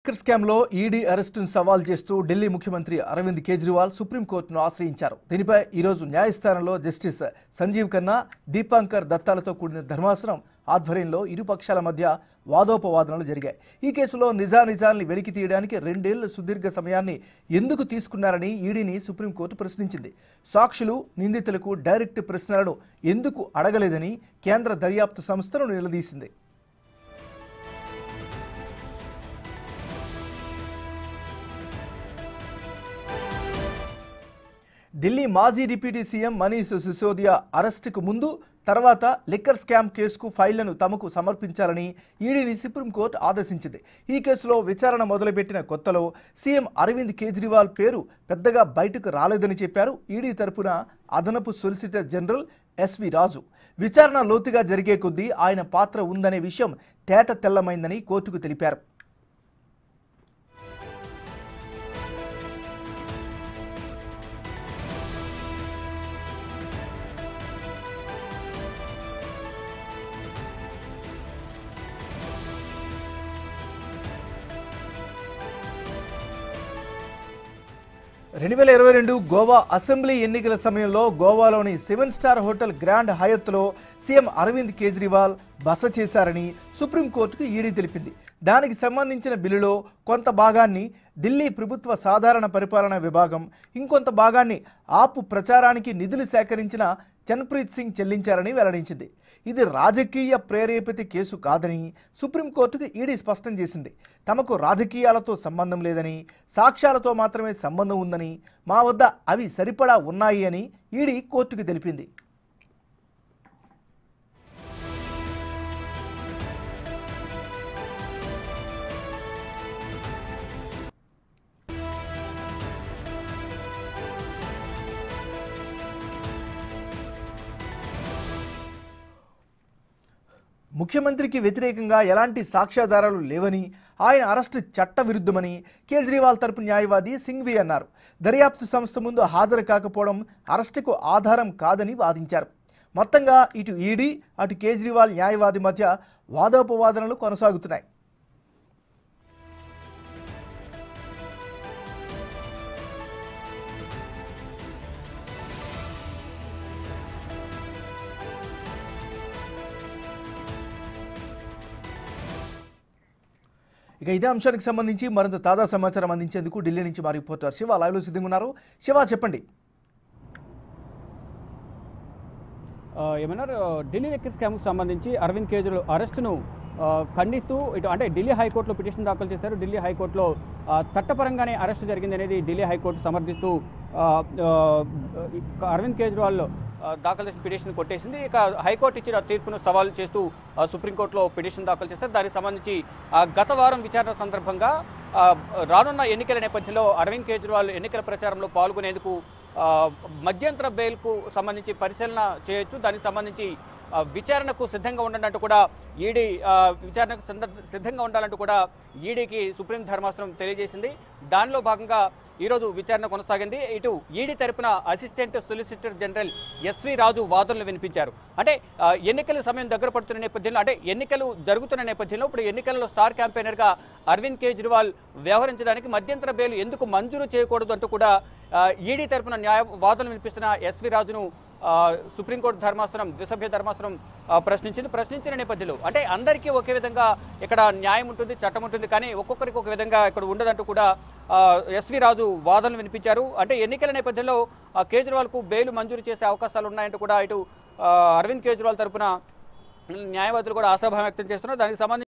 Liquor స్కామ్లో ED అరెస్టును సవాల్ చేస్తూ ఢిల్లీ ముఖ్యమంత్రి అరవింద్ కేజ్రీవాల్ సుప్రీంకోర్టును ఆశ్రయించారు. దీనిపై ఈరోజు న్యాయస్థానంలో జస్టిస్ సంజీవ్ ఖన్నా దీపాంకర్ దత్తాలతో కూడిన ధర్మాసనం ఆధ్వర్యంలో ఇరు పక్షాల మధ్య వాదోపవాదనలు జరిగాయి. ఈ కేసులో నిజానిజాల్ని వెలికి తీయడానికి రెండేళ్ళ సుదీర్ఘ సమయాన్ని ఎందుకు తీసుకున్నారని ఈడీని సుప్రీంకోర్టు ప్రశ్నించింది. సాక్షులు నిందితులకు డైరెక్ట్ ప్రశ్నలను ఎందుకు అడగలేదని కేంద్ర దర్యాప్తు సంస్థను నిలదీసింది. ఢిల్లీ మాజీ డిప్యూటీ సీఎం మనీష్ సిసోదియా అరెస్టుకు ముందు తర్వాత లిక్కర్ స్కామ్ కేసుకు ఫైళ్ళను తమకు సమర్పించాలని ఈడీని సుప్రీంకోర్టు ఆదేశించింది. ఈ కేసులో విచారణ మొదలుపెట్టిన కొత్తలో సీఎం అరవింద్ కేజ్రీవాల్ పేరు పెద్దగా బయటకు రాలేదని చెప్పారు. ఈడీ తరపున అదనపు సొలిసిటర్ జనరల్ ఎస్వి రాజు. విచారణ లోతుగా జరిగే కొద్దీ ఆయన పాత్ర ఉందనే విషయం తేట తెల్లమైందని కోర్టుకు తెలిపారు. రెండు వేల ఇరవై రెండు గోవా అసెంబ్లీ ఎన్నికల సమయంలో గోవాలోని సెవెన్ స్టార్ హోటల్ గ్రాండ్ హయత్లో సీఎం అరవింద్ కేజ్రీవాల్ బస చేశారని సుప్రీంకోర్టుకు ఈడీ తెలిపింది. దానికి సంబంధించిన బిల్లులో కొంత భాగాన్ని ఢిల్లీ ప్రభుత్వ సాధారణ పరిపాలన విభాగం ఇంకొంత భాగాన్ని ఆపు ప్రచారానికి నిధులు సేకరించిన చన్ప్రీత్ సింగ్ చెల్లించారని వెల్లడించింది. ఇది రాజకీయ ప్రేరేపిత కేసు కాదని సుప్రీంకోర్టుకు ఈడీ స్పష్టం చేసింది. తమకు రాజకీయాలతో సంబంధం లేదని సాక్ష్యాలతో మాత్రమే సంబంధం ఉందని మా వద్ద అవి సరిపడా ఉన్నాయి అని ఈడీ కోర్టుకు తెలిపింది. ముఖ్యమంత్రికి వ్యతిరేకంగా ఎలాంటి సాక్ష్యాధారాలు లేవని ఆయన అరెస్టు చట్టవిరుద్ధమని కేజ్రీవాల్ తరపు న్యాయవాది సింఘ్వి అన్నారు. దర్యాప్తు సంస్థ ముందు హాజరు కాకపోవడం అరెస్టుకు ఆధారం కాదని వాదించారు. మొత్తంగా ఇటు ఈడీ అటు కేజ్రీవాల్ న్యాయవాది మధ్య వాదోపవాదనలు కొనసాగుతున్నాయి. ఇక ఇదే అంశానికి సంబంధించి మరింత తాజా సమాచారం అందించేందుకు ఢిల్లీ నుంచి మా రిపోర్టర్ శివ. లైవ్లో సిద్ధంగా ఉన్నారు శివ చెప్పండి. ఏమన్నారు? ఢిల్లీ లెక్కర్ స్కామ్కి సంబంధించి అరవింద్ కేజ్రీవాల్ అరెస్టును ఖండిస్తూ ఇటు అంటే ఢిల్లీ హైకోర్టులో పిటిషన్ దాఖలు చేశారు. ఢిల్లీ హైకోర్టులో చట్టపరంగానే అరెస్టు జరిగింది అనేది ఢిల్లీ హైకోర్టు సమర్థిస్తూ అరవింద్ కేజ్రీవాల్ దాఖలు చేసిన పిటిషన్ కొట్టేసింది. ఇక హైకోర్టు ఇచ్చిన తీర్పును సవాల్ చేస్తూ సుప్రీంకోర్టులో పిటిషన్ దాఖలు చేస్తారు దానికి సంబంధించి గత వారం విచారణ సందర్భంగా రానున్న ఎన్నికల నేపథ్యంలో అరవింద్ కేజ్రీవాల్ ఎన్నికల ప్రచారంలో పాల్గొనేందుకు మధ్యంతర బెయిల్కు సంబంధించి పరిశీలన చేయొచ్చు. దానికి సంబంధించి విచారణకు సిద్ధంగా ఉండాలంటూ కూడా ఈడీ విచారణకు సిద్ధ- సిద్ధంగా ఉండాలంటూ కూడా ఈడీకి సుప్రీం ధర్మాసనం తెలియజేసింది. దానిలో భాగంగా ఈరోజు విచారణ కొనసాగింది. ఇటు ఈడీ తరపున assistant solicitor general S V Raju వాదనలు వినిపించారు. అంటే ఎన్నికల సమయం దగ్గర పడుతున్న నేపథ్యంలో అంటే ఎన్నికలు జరుగుతున్న నేపథ్యంలో ఇప్పుడు ఎన్నికలలో స్టార్ క్యాంపెయినర్గా అరవింద్ కేజ్రీవాల్ వ్యవహరించడానికి మధ్యంతర బెయిల్ ఎందుకు మంజూరు చేయకూడదు అంటూ కూడా ఈడీ తరపున న్యాయ వాదనలు వినిపిస్తున్న ఎస్వి రాజును సుప్రీంకోర్టు ధర్మాసనం ద్విసభ్య ధర్మాసనం ప్రశ్నించింది. ప్రశ్నించిన నేపథ్యంలో అంటే అందరికీ ఒకే విధంగా ఇక్కడ న్యాయం ఉంటుంది చట్టం ఉంటుంది కానీ ఒక్కొక్కరికి ఒక విధంగా ఇక్కడ ఉండదంటూ కూడా ఎస్వి రాజు వాదనలు వినిపించారు. అంటే ఎన్నికల నేపథ్యంలో కేజ్రీవాల్కు బెయిల్ మంజూరు చేసే అవకాశాలు ఉన్నాయంటూ కూడా ఇటు అరవింద్ కేజ్రీవాల్ తరపున న్యాయవాదులు కూడా ఆశాభావం వ్యక్తం చేస్తున్నారు. దానికి సంబంధించి